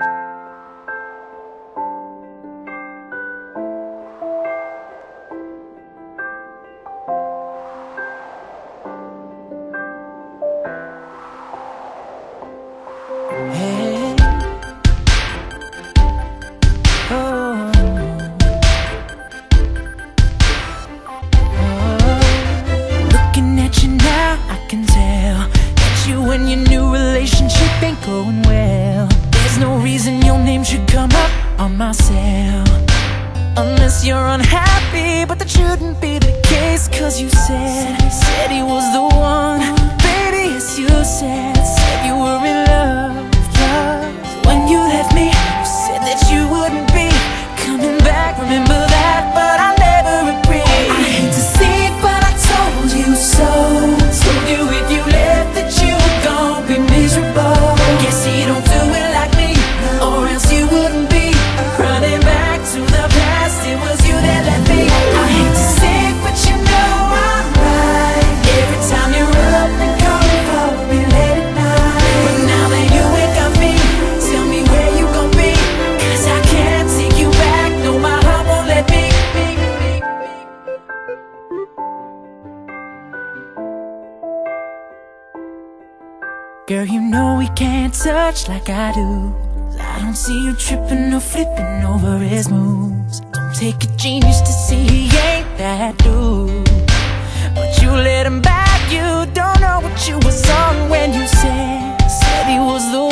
Hey. Name should come up on my cell. Unless you're unhappy, but that shouldn't be the case. Cause you said, said he was the one. Baby, yes, you said, Girl, you know we can't touch like I do. I don't see you tripping or flipping over his moves. Don't take a genius to see he ain't that dude. But you let him back, you don't know what you was on when you said, said he was the.